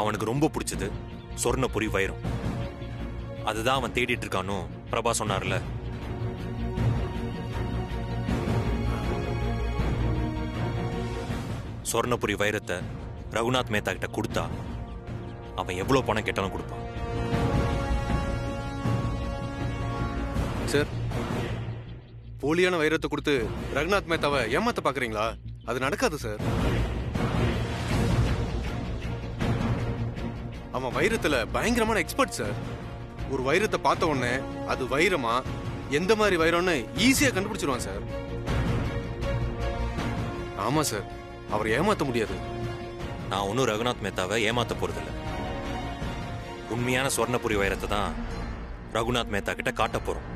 அவனுக்கு ரொம்ப பிடிச்சது சொர்ணபுரி வைரம். அதுதான் அவன் தேடிட்டு இருக்கானோ? பிரபா சொன்னார்ல. சொர்ணபுரி வைரத்தை ரகுநாத் மேத்தா கிட்ட கொடுத்தா அவன் எவ்வளவு பணம் கேட்டாலும் கொடுப்பான். சார் போலியான வைரத்தை கொடுத்து ரகுநாத் மேத்தாவை ஏமாத்த பாக்குறீங்களா? அது நடக்காது சார். அவன் வைரத்துல பயங்கரமான எக்ஸ்பர்ட் சார் ஒரு வைரத்தை பார்த்த உடனே அது வைரமா? எந்த மாதிரி வைரம்னு ஈஸியா கண்டுபிடிச்சிருவான் சார் ஆமா சார் அவரை ஏமாத்த முடியாது. நான் ஒன்றும் ரகுநாத் மேத்தாவை ஏமாத்த போறதில்ல. உண்மையான சொர்ணபுரி வைரத்தை தான் ரகுநாத் மேத்தா கிட்ட காட்ட போறோம்.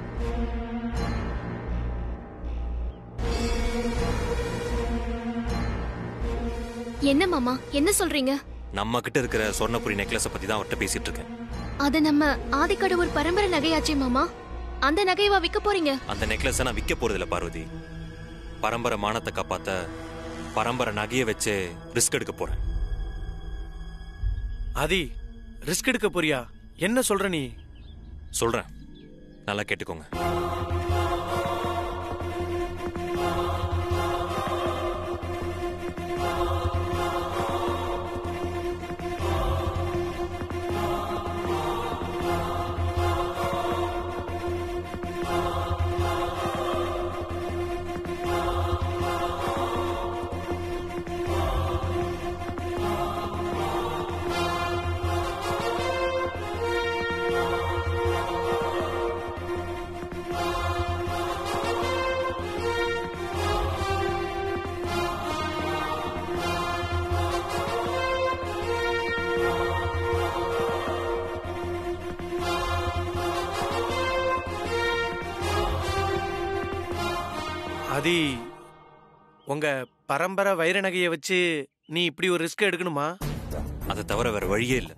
என்ன மாமா? என்ன சொல்றீங்க? நம்ம கிட்ட இருக்கிற சொர்ணபுரி நெக்லஸை பத்தி தான் அவர்கிட்ட பேசிட்டு இருக்கேன். அது நம்ம ஆதிக்கடவுர் பரம்பரை நகையாச்சே மாமா? அந்த நகையவா விற்க போறீங்க? அந்த நெக்லஸை நான் விற்க போறதில்ல பார்வதி. பரம்பரை மானத்தை காப்பாத்த பரம்பரை நகையை வச்சு ரிஸ்க் எடுக்க போறேன். ஆதி ரிஸ்க் எடுக்க போறியா? என்ன சொல்ற நீ? சொல்றேன். நல்லா கேட்டுக்கோங்க. உங்க பரம்பரை வைர நகையை வச்சு நீ இப்படி ஒரு ரிஸ்க் எடுக்கணுமா? அதை தவிர வேற வழியே இல்லை.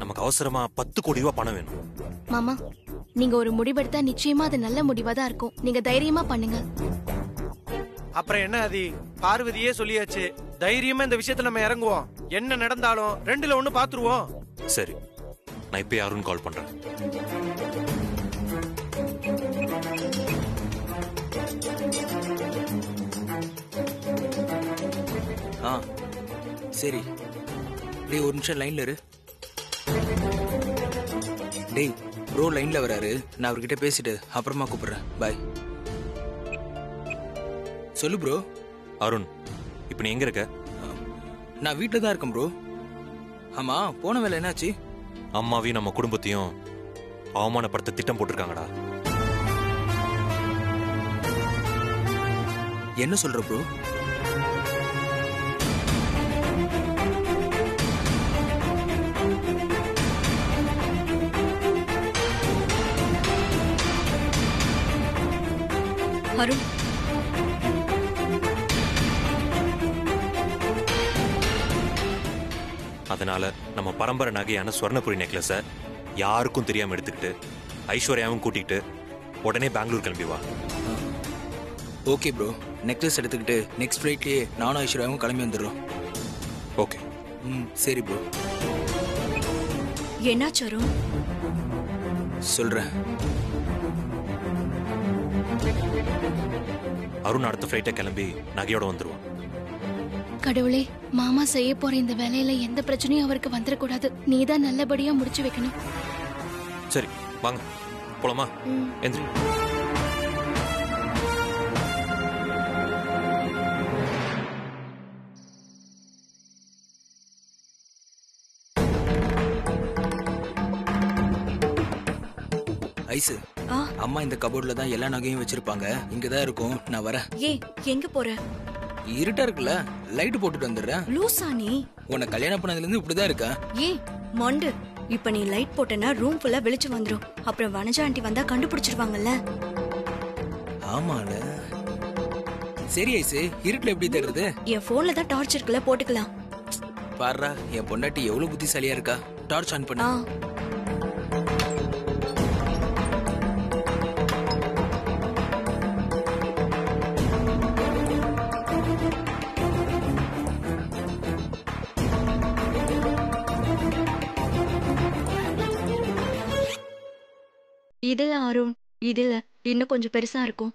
நமக்கு அவசரமா பத்து கோடி ரூபாய் பணம் வேணும். மாமா நீங்க ஒரு முடிவெடுத்தா நிச்சயமா அது நல்ல முடிவா தான் இருக்கும். நீங்க தைரியமா பண்ணுங்க. அப்புறம் என்ன ஆதி? பார்வதியே சொல்லியாச்சு தைரியமா இந்த விஷயத்துல நம்ம இறங்குவோம். என்ன நடந்தாலும் ரெண்டுல ஒண்ணு பாத்துருவோம். சரி நான் இப்போ அருண் கால் பண்றேன். ஆ சரி. டேய் ஒரு நிமிஷம் லைன்ல இரு. டேய் ப்ரோ லைன்ல வராரு. நான் அவர்கிட்ட பேசிட்டு அப்புறமா கூப்பிடுறேன். பாய் சொல்லு ப்ரோ அருண் இப்போ நீ எங்க இருக்க? நான் வீட்டில் தான் இருக்கேன் ப்ரோ ஆமா போன வேலை என்னாச்சு? அம்மாவையும் நம்ம குடும்பத்தையும் அவமானப்படுத்த திட்டம் போட்டிருக்காங்கடா. என்ன சொல்ற ப்ரோ அருண் அதனால நம்ம பரம்பரை நகையான ஸ்வர்ணபுரி நெக்லஸை யாருக்கும் தெரியாம எடுத்துக்கிட்டு ஐஸ்வர்யாவும் கூட்டிகிட்டு உடனே பெங்களூர் கிளம்பி வா. ஓகே ப்ரோ நெக்லஸ் எடுத்துக்கிட்டு நெக்ஸ்ட் ஃப்ளைட்லயே நானும் ஐஸ்வர்யாவும் கிளம்பி வந்துடுறோம். ஓகே ம் சரி ப்ரோ என்னாச்சு அருண்? சொல்றேன். அருண் அடுத்த ஃப்ளைட்டை கிளம்பி நகையோட வந்துருவான். கடவுளே மாமா செய்ய போற இந்த வேலையில எந்த பிரச்சனையும் அவருக்கு வந்துடக்கூடாது நீதான் நல்லபடியா முடிச்சு வைக்கணும். சரி வாங்க. போலாமா. எந்திரி. ஐசு அம்மா இந்த கபோர்ட்ல தான் எல்லா நகையும் வச்சிருப்பாங்க. இங்க தான் இருக்கும். நான் வரேன். ஏய் எங்க போற? இருட்டா இருக்குல்ல. லைட் போட்டுட்டு வந்துடுறேன். லூசா நீ. உன்னை கல்யாணம் பண்ணதுல இருந்து இப்படிதான் இருக்கா ஏய் மொண்டு. இப்ப நீ லைட் போட்டனா ரூம் ஃபுல்லா வெளிச்சம் வந்துரும். அப்புறம் வனஜா ஆண்டி வந்தா கண்டுபிடிச்சிருவாங்கல்ல. ஆமால. சரி ஐசு. இருட்டுல எப்படி தேடுறது? என் போன்ல தான் டார்ச் இருக்குல்ல போட்டுக்கலாம். பாருடா என் பொண்டாட்டி எவ்வளவு புத்திசாலியா இருக்கா. டார்ச் ஆன் பண்ணு. இதுல இன்னும் கொஞ்சம் பெருசா இருக்கும்.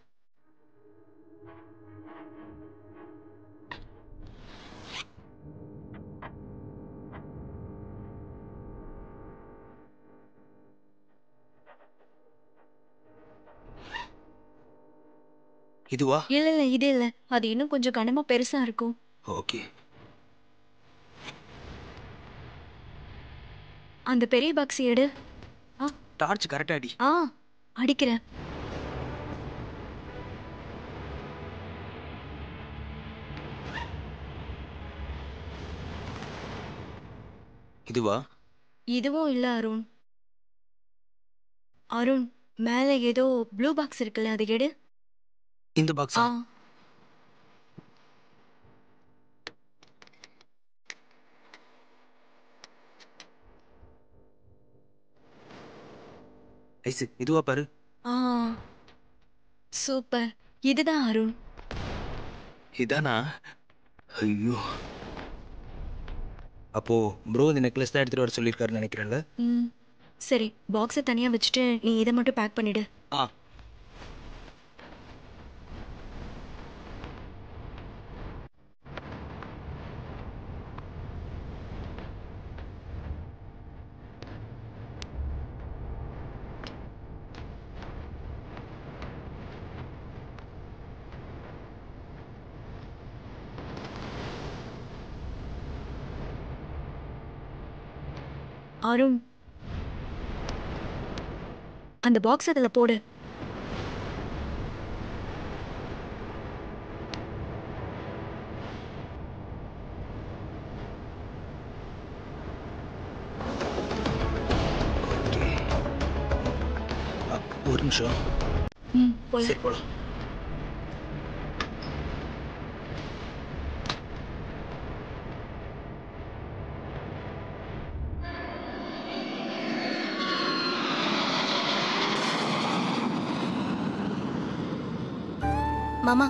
இதுவா? இல்ல இல்ல இது இல்ல. அது இன்னும் கொஞ்சம் கனமா பெருசா இருக்கும். ஓகே. அந்த பெரிய பாக்ஸ் எடு. ஆ. டார்ச் கரெக்டா அடி ஆ. அடிக்கிறேன். இதுவா? இதுவும் இல்ல அருண். அருண் மேல ஏதோ ப்ளூ பாக்ஸ் இருக்குல்ல அது எடு. இந்த பாக்ஸ் ஐசு இதுவா பாரு. ஆ சூப்பர். இதுதான் அருண். இதானா? ஐயோ. அப்போ ப்ரோ இந்த நெக்லஸ் தான் எடுத்துட்டு வர சொல்லியிருக்காருன்னு நினைக்கிறேன்ல? ம் சரி பாக்ஸை தனியா வச்சுட்டு நீ இதை மட்டும் பேக் பண்ணிடு. ஆ அருண் அந்த பாக்ஸ் அதுல போடு. ஒரு நிமிஷம். ம் போல சரி போலாம். மாமா.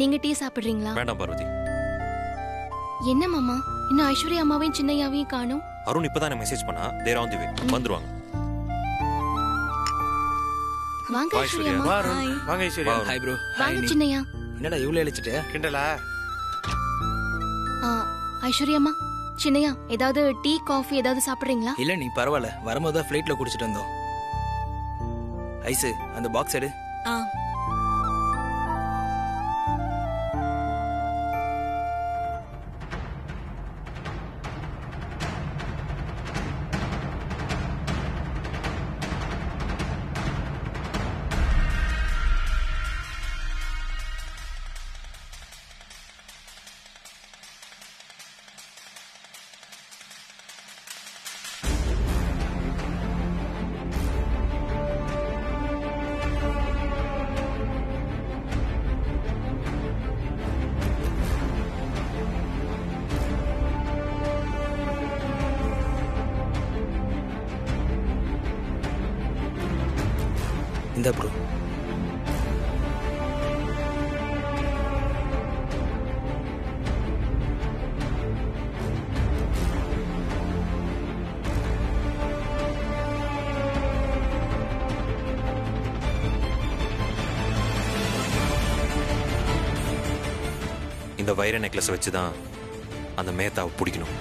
நீங்க டீ சாப்பிடுறீங்களா? வேண்டாம் பார்வதி. என்ன மாமா இன்னும் ஐஸ்வர்யா அம்மாவையும் சின்னையாவையும் காணும்? அருண் இப்பதானே மெசேஜ் பண்ணா தேர் ஆன் தி வே வந்துருவாங்க. வாங்க ஐஸ்வர்யா. அம்மா. வாங்க ஐஸ்வர்யா. ஹாய் ப்ரோ வாங்க சின்னையா. என்னடா இவ்வளோ அழைச்சிட்ட கிண்டலா? ஆ, ஐஸ்வர்யா அம்மா சின்னையா ஏதாவது டீ காஃபி ஏதாவது சாப்பிடுறீங்களா? இல்ல நீ பரவாயில்ல. வரும்போது ஃப்ளைட்ல குடிச்சிட்டு வந்தோம். ஐசு அந்த பாக்ஸ் எடு. ஆ. இந்த ப்ரோ இந்த வைர நெக்லஸ் வச்சு தான் அந்த மேத்தாவை பிடிக்கணும்.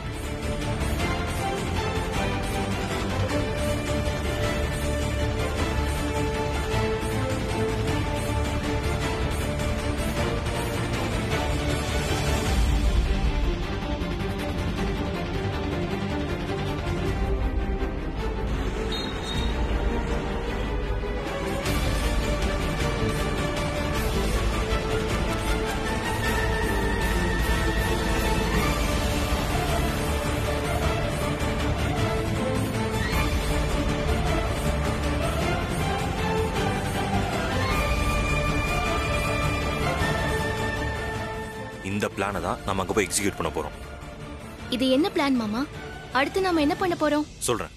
இந்த பிளானை தான் நம்ம அங்கே போய் எக்ஸிக்யூட் பண்ண போறோம். இது என்ன பிளான் மாமா? அடுத்து நாம என்ன பண்ண போறோம்? சொல்றேன்.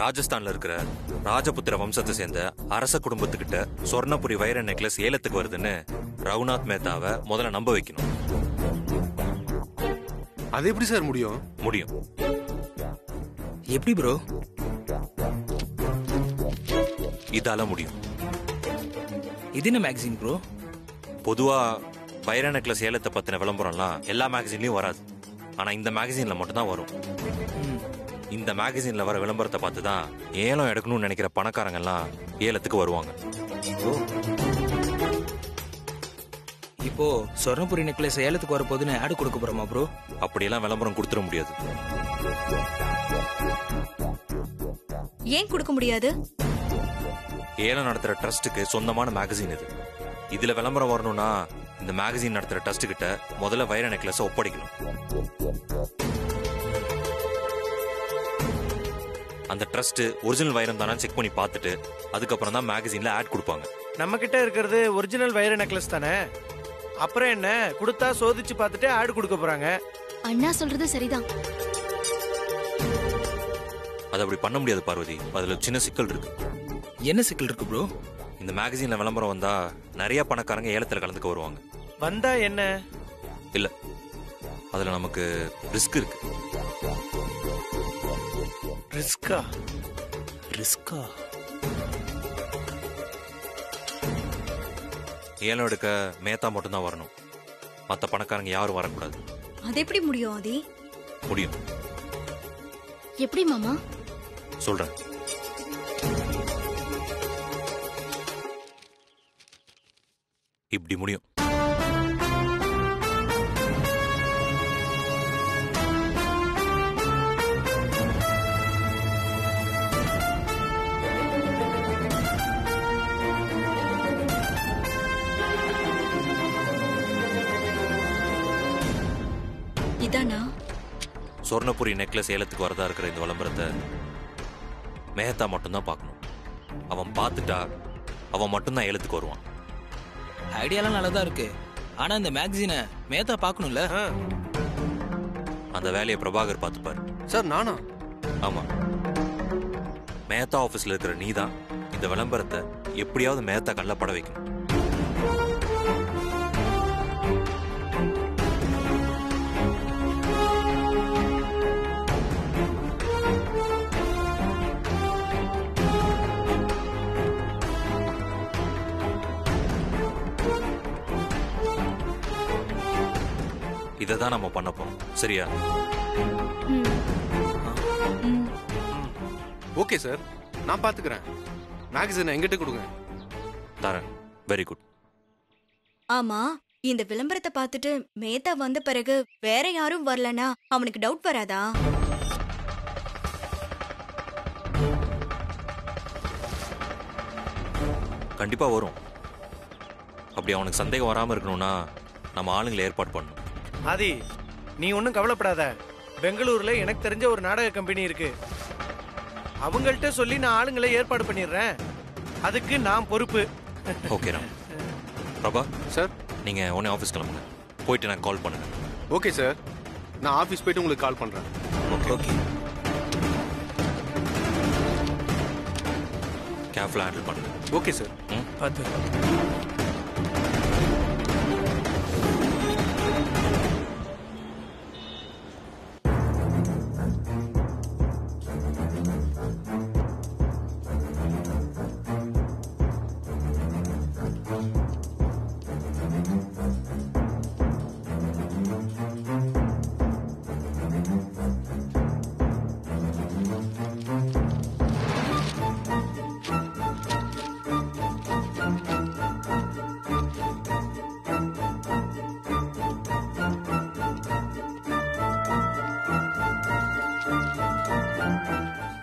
ராஜஸ்தான்ல இருக்கிற ராஜபுத்திர வம்சத்தை சேர்ந்த அரச குடும்பத்துக்கிட்ட சொர்ணபுரி வைர நெக்லஸ் ஏலத்துக்கு வருதுன்னு ரகுநாத் மேத்தாவை முதல்ல நம்ப வைக்கணும். அது எப்படி சார் முடியும்? முடியும். எப்படி ப்ரோ இதால முடியும். இது என்ன மேகசின் ப்ரோ பொதுவா வைர நெக்லஸ் ஏலத்தை பத்தின விளம்பரம்லாம் எல்லா மேகசின்லயும் வராது. ஆனா இந்த மேகசின்ல மட்டும்தான் வரும். இந்த மேகசின்ல வர விளம்பரத்தை பார்த்து தான் ஏலம் எடுக்கணும்னு நினைக்கிற பணக்காரங்க எல்லாம் ஏலத்துக்கு வருவாங்க. இப்போ சொர்ணபுரி நெக்லஸ் ஏலத்துக்கு வரப்போகுதுன்னு ஆடு கொடுக்க போறோமா ப்ரோ அப்படியெல்லாம் விளம்பரம் கொடுத்துட முடியாது. ஏன் கொடுக்க முடியாது? ஏலம் நடத்துற ட்ரஸ்ட்டுக்கு சொந்தமான மேகசின் இது. இதுல விளம்பரம் வரணும்னா இந்த மேகசின் நடத்துற ட்ரஸ்ட் கிட்ட முதல்ல வைர நெக்லஸ் ஒப்படைக்கணும். அந்த ட்ரஸ்ட் ஒரிஜினல் வைரம் தானே செக் பண்ணி பார்த்துட்டு அதுக்கப்புறம் தான் மேகசின்ல ஆட் கொடுப்பாங்க. நம்ம கிட்ட இருக்கிறது ஒரிஜினல் வைர நெக்லஸ் தானே? அப்புறம் என்ன? கொடுத்தா சோதிச்சு பார்த்துட்டு ஆடு கொடுக்க போறாங்க. அண்ணா சொல்றது சரிதான். அது அப்படி பண்ண முடியாது பார்வதி. அதுல சின்ன சிக்கல் இருக்கு. என்ன சிக்கல் இருக்கு ப்ரோ இந்த மேகசின்ல விளம்பரம் வந்தா நிறைய பணக்காரங்க ஏலத்துல கலந்துக்க வருவாங்க. வந்தா என்ன? இல்ல. அதுல நமக்கு ரிஸ்க் இருக்கு. ரிஸ்கா ரிஸ்கா ஏலம் எடுக்க மேத்தா மட்டும்தான் வரணும். மற்ற பணக்காரங்க யாரும் வரக்கூடாது. அது எப்படி முடியும் ஆதி? முடியும். எப்படி மாமா? சொல்றேன். இப்படி முடியும். இதானா? சொர்ணபுரி நெக்லஸ் ஏலத்துக்கு வரதா இருக்கிற இந்த விளம்பரத்தை மேத்தா மட்டும்தான் பார்க்கணும். அவன் பார்த்துட்டா அவன் மட்டும்தான் ஏலத்துக்கு வருவான். ஐடியாலாம் நல்லா தான் இருக்கு. ஆனா இந்த மேகசினை மேத்தா பார்க்கணும்ல? அந்த வேலையை பிரபாகர் பார்த்துப்பாரு. சார் நானா? ஆமா. மேத்தா ஆபீஸ்ல இருக்கிற நீதான் இந்த விளம்பரத்தை எப்படியாவது மேத்தா கண்ணில் பட வைக்கணும். இதை தான் நம்ம பண்ண போறோம். சரியா? Okay sir. நான் பாத்துக்கிறேன். மேகசினை எங்கிட்ட கொடுங்க. தரேன். வெரி குட் ஆமா இந்த விளம்பரத்தை பார்த்துட்டு மேத்தா வந்த பிறகு வேற யாரும் வரலனா அவனுக்கு டவுட் வராதா? கண்டிப்பா வரும். அப்படி அவனுக்கு சந்தேகம் வராம இருக்கணும்னா நம்ம ஆளுங்களை ஏற்பாடு பண்ணணும். ஆதி நீ ஒன்றும் கவலைப்படாத. பெங்களூர்ல எனக்கு தெரிஞ்ச ஒரு நாடக கம்பெனி இருக்கு. அவங்கள்ட்ட சொல்லி நான் ஆளுங்களை ஏற்பாடு பண்ணிடுறேன். அதுக்கு நான் பொறுப்பு. ஓகே ராம். பிரபா சார்? நீங்க உடனே ஆஃபீஸ் கிளம்புங்க. போயிட்டு எனக்கு கால் பண்ணுங்க ஓகே சார். நான் ஆஃபீஸ் போயிட்டு உங்களுக்கு கால் பண்றேன். ஓகே. கேர்ஃபுல்லாக ஹேண்டில் பண்ணுங்க ஓகே சார். ம்? பார்த்து.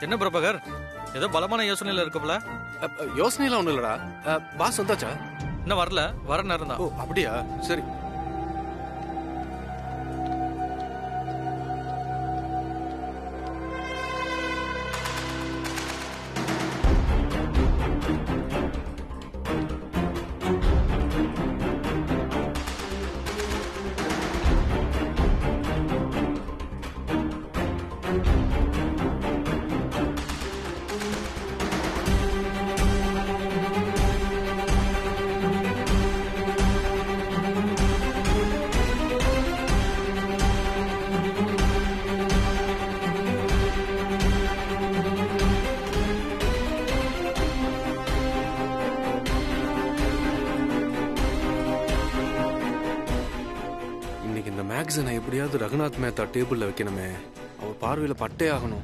என்ன பிரபாகர்? ஏதோ பலமான யோசனையில இருக்கப்புல? அ, யோசனைலாம் ஒன்றும் இல்லடா. பாஸ் வந்தாச்சா? இன்னும் வரல. வர நேரம் தான். ஓ அப்படியா? சரி. எப்படியாவது ரகுநாத் மேத்தா டேபிள்ல வைக்கணுமே. அவர் பார்வையில பட்டே ஆகணும்.